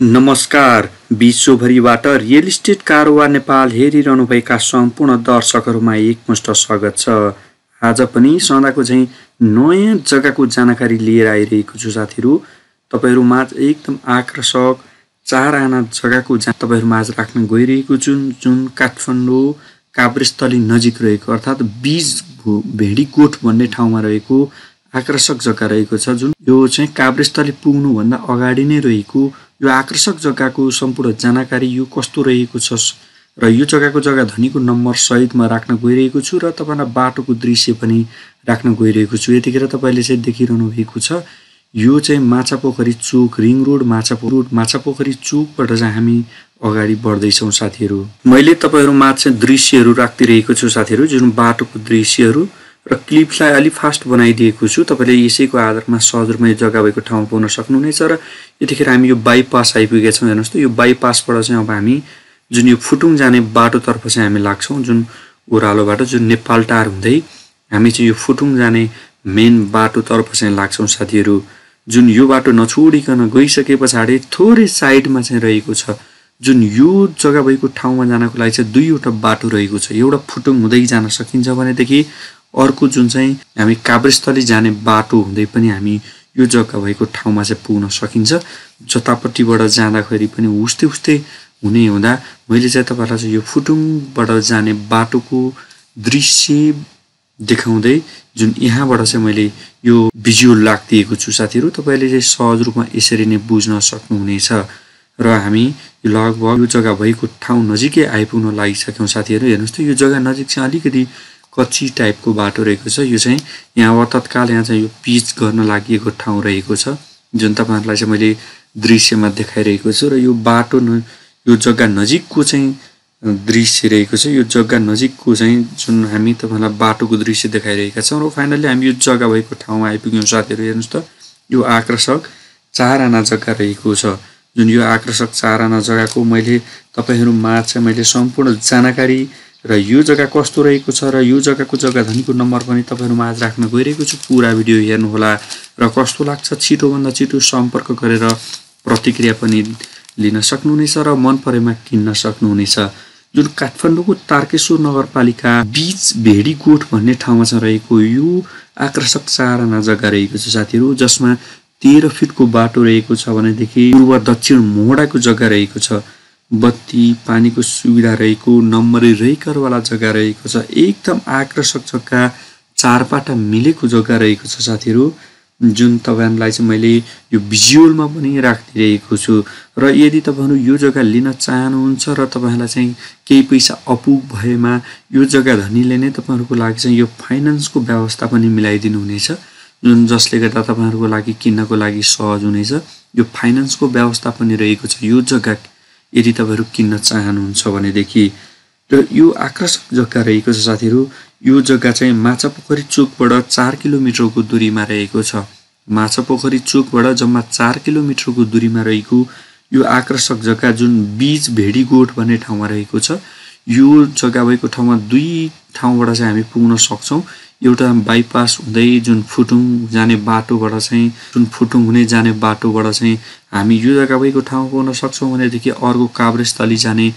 नमस्कार। विश्वभरिबाट real estate कारोबार नेपाल हेरिरहनुभएका सम्पूर्ण दर्शकहरूमा एकमुष्ट स्वागत छ। आज पनि सदाको चाहिँ नयाँ जग्गाको जानकारी लिएर आइरहेको छु साथीहरू। तपाईँहरूमा एकदम आकर्षक चार आना जग्गाको जा तपाईँहरूमा आज राख्न गइरहेको छु जुन काठमाडौँ काभ्रेस्थली नजिक रहेको अर्थात् बिज भेडीकोट भन्ने ठाउँमा रहेको आकर्षक जग्गा रहेको छ जुन यो चाहिँ काभ्रेस्थली पुग्नुभन्दा अगाडि नै रहेको यो आकर्षक जग्गाको सम्पूर्ण जानकारी यो कस्तो रहेको छ? र यो जग्गाको जग्गा धनीको नम्बर सहितमा राख्न गइरहेको छु र तपाईँलाई बाटोको दृश्य पनि राख्न गइरहेको छु। यतिखेर तपाईँले चाहिँ देखिरहनु भएको छ यो चाहिँ Machha Pokhari Chowk ring road Machha road Machha Pokhari चोकबाट चाहिँ हामी अगाडि बढ्दैछौँ साथीहरू। मैले तपाईँहरूमा चाहिँ दृश्यहरू राखिदिरहेको छु साथीहरू जुन बाटोको दृश्यहरू र क्लिप्सलाई अलिक फास्ट बनाइदिएको छु। तपाईँले यसैको आधारमा सहज रूपमा यो जग्गा भएको ठाउँ पाउन सक्नुहुनेछ र यतिखेर हामी यो बाइपास आइपुगेका छौँ हेर्नुहोस् त। यो बाइपासबाट चाहिँ अब हामी जुन यो फुटुङ जाने बाटोतर्फ चाहिँ हामी लाग्छौँ जुन ओह्रालोबाट जुन नेपाल टार हुँदै हामी चाहिँ यो फुटुङ जाने मेन बाटोतर्फ चाहिँ लाग्छौँ। साथीहरू जुन यो बाटो नछोडिकन गइसके पछाडि थोरै साइडमा चाहिँ रहेको छ। जुन यो जग्गा भएको ठाउँमा जानको लागि चाहिँ दुईवटा बाटो रहेको छ। एउटा फुटुङ हुँदै जान सकिन्छ भनेदेखि अर्को जुन चाहिँ हामी काभ्रेस्थली जाने बाटो हुँदै पनि हामी यो जग्गा भएको ठाउँमा चाहिँ पुग्न सकिन्छ। जतापट्टिबाट जाँदाखेरि पनि उस्तै उस्तै हुने हुँदा मैले चाहिँ तपाईँलाई चाहिँ यो फुटुङबाट जाने बाटोको दृश्य देखाउँदै जुन यहाँबाट चाहिँ मैले यो भिजुअल राखिदिएको छु साथीहरू तपाईँले चाहिँ सहज रूपमा यसरी नै बुझ्न सक्नुहुनेछ। र हामी लगभग यो जग्गा भएको ठाउँ नजिकै आइपुग्न लागिसक्यौँ साथीहरू। हेर्नुहोस् त यो जग्गा नजिक चाहिँ अलिकति कच्ची टाइपको बाटो रहेको छ। यो चाहिँ यहाँ तत्काल यहाँ चाहिँ यो पिच गर्न लागि ठाउँ रहेको छ जुन तपाईँहरूलाई चाहिँ मैले दृश्यमा देखाइरहेको छु। र यो बाटो न यो जग्गा नजिकको चाहिँ दृश्य रहेको छ। यो जग्गा नजिकको चाहिँ जुन हामी तपाईँलाई बाटोको दृश्य देखाइरहेका छौँ। र फाइनली हामी यो जग्गा भएको ठाउँमा आइपुग्यौँ। साथीहरू हेर्नुहोस् त यो आकर्षक चार आना जग्गा रहेको छ। जुन यो आकर्षक चार आना जग्गाको मैले तपाईँहरूमा चाहिँ मैले सम्पूर्ण जानकारी र यो जग्गा कस्तो रहेको छ र यो जग्गाको जग्गा धनीको नम्बर पनि तपाईँहरूमा आज राख्न गइरहेको छु। पुरा भिडियो हेर्नुहोला र कस्तो लाग्छ छिटोभन्दा छिटो सम्पर्क गरेर प्रतिक्रिया पनि लिन सक्नुहुनेछ र मन परेमा किन्न सक्नुहुनेछ। जुन काठमाडौँको तारकेश्वर नगरपालिका बिच भेडीकोट भन्ने ठाउँमा चाहिँ रहेको यो आकर्षक चारना जग्गा रहेको छ साथीहरू जसमा तेह्र फिटको बाटो रहेको छ भनेदेखि पूर्व दक्षिण मोडाको जग्गा रहेको छ। बत्ती पानीको सुविधा रहेको नम्बरी रहिकरवाला जग्गा रहेको छ एकदम आकर्षक जग्गा चारपाटा मिलेको जग्गा रहेको छ साथीहरू। जुन तपाईँहरूलाई चाहिँ मैले यो भिजुअलमा पनि राखिदिइरहेको छु। र यदि तपाईँहरू यो जग्गा लिन चाहनुहुन्छ र तपाईँहरूलाई चाहिँ केही पैसा अपुग भएमा यो जग्गा धनीले नै तपाईँहरूको लागि चाहिँ यो फाइनेन्सको व्यवस्था पनि मिलाइदिनु हुनेछ। जुन जसले गर्दा तपाईँहरूको लागि किन्नको लागि सहज हुनेछ। यो फाइनेन्सको व्यवस्था पनि रहेको छ। यो जग्गा यदि तपाईँहरू किन्न चाहनुहुन्छ भनेदेखि र यो आकर्षक जग्गा रहेको छ साथीहरू यो जग्गा चाहिँ माछा पोखरी चोकबाट चार किलोमिटरको दूरीमा रहेको छ। माछा पोखरी चोकबाट जम्मा चार किलोमिटरको दूरीमा रहेको यो आकर्षक जग्गा जुन बिच भेडीगोठ भन्ने ठाउँमा रहेको छ यो जग्गा भएको ठाउँमा दुई ठाउँबाट चाहिँ हामी पुग्न सक्छौँ। एउटा बाइपास हुँदै जुन फुटुङ जाने बाटोबाट चाहिँ जुन फुटुङ हुने जाने बाटोबाट चाहिँ हामी यो जग्गा भएको ठाउँ पुग्न सक्छौँ भनेदेखि अर्को काभ्रेस्थली जाने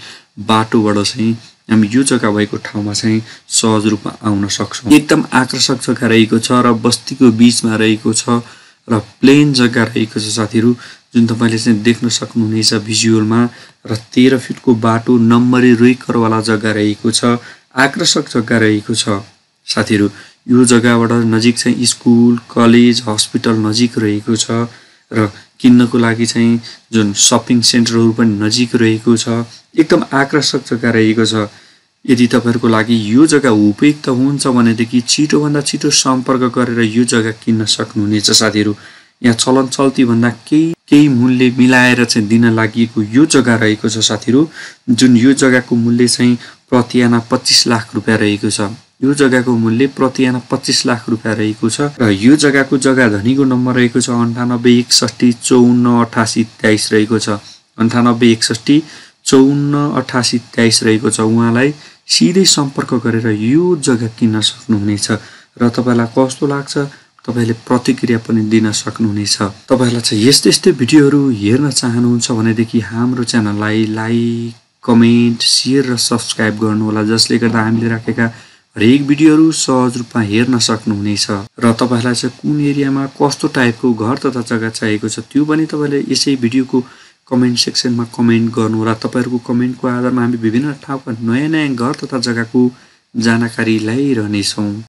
बाटोबाट चाहिँ हामी यो जग्गा भएको ठाउँमा चाहिँ सहज रूपमा आउन सक्छौँ। एकदम आकर्षक जग्गा रहेको छ र बस्तीको बिचमा रहेको छ र प्लेन जग्गा रहेको छ साथीहरू। जुन तपाईँले चाहिँ देख्न सक्नुहुनेछ भिजुअलमा र तेह्र फिटको बाटो नम्बरी रुइकरवाला जग्गा रहेको छ आकर्षक जग्गा रहेको छ साथीहरू। यो जग्गाबाट नजिक चाहिँ स्कुल कलेज हस्पिटल नजिक रहेको छ र किन्नको लागि चाहिँ जुन सपिङ सेन्टरहरू पनि नजिक रहेको छ एकदम आकर्षक जग्गा रहेको छ। यदि तपाईँहरूको लागि यो जग्गा उपयुक्त हुन्छ भनेदेखि छिटोभन्दा छिटो सम्पर्क गरेर यो जग्गा किन्न सक्नुहुनेछ साथीहरू। यहाँ चलन चल्तीभन्दा केही केही मूल्य मिलाएर चाहिँ दिन लागि यो जग्गा रहेको छ साथीहरू। जुन यो जग्गाको मूल्य चाहिँ प्रति आना पच्चिस लाख रुपियाँ रहेको छ। यो जग्गाको मूल्य प्रति आना पच्चिस लाख रुपियाँ रहेको छ र यो जग्गाको जग्गा धनीको नम्बर रहेको छ अन्ठानब्बे एकसट्ठी चौन्न अठासी तेइस रहेको छ। अन्ठानब्बे एकसट्ठी चौन्न अठासी तेइस रहेको छ। उहाँलाई सिधै सम्पर्क गरेर यो जग्गा किन्न सक्नुहुनेछ। र तपाईँलाई कस्तो लाग्छ? तपाईँले प्रतिक्रिया पनि दिन सक्नुहुनेछ। तपाईँहरूलाई चाहिँ यस्तै यस्तै भिडियोहरू हेर्न चाहनुहुन्छ भनेदेखि हाम्रो च्यानललाई लाइक कमेन्ट सेयर र सब्सक्राइब गर्नुहोला जसले गर्दा हामीले राखेका हरेक भिडियोहरू सहज रूपमा हेर्न सक्नुहुनेछ। र तपाईँलाई चाहिँ कुन एरियामा कस्तो टाइपको घर तथा जग्गा चाहिएको छ त्यो पनि तपाईँले यसै भिडियोको कमेन्ट सेक्सनमा कमेन्ट गर्नुहोला तपाईँहरूको कमेन्टको आधारमा हामी विभिन्न ठाउँका नयाँ नयाँ घर तथा जग्गाको जानकारी ल्याइरहनेछौँ